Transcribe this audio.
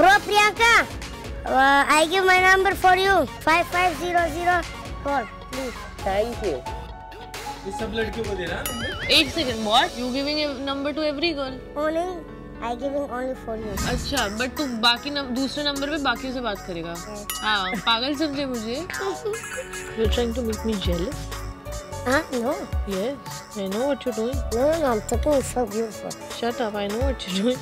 Bro Priyanka, uh, I give my number for you. Five five zero zero four, please. Thank you. ये सब लड़कियों को देना एक second what you giving number to every girl Morning, I giving only for you. अच्छा but तू बाकी नम, दूसरे नंबर पे बाकियों से बात करेगा हाँ पागल समझे मुझे you trying to make me jealous Huh? No, Yes, I know what you're doing. no, no. I'm talking so you. Shut up, I know what you're doing.